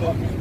nie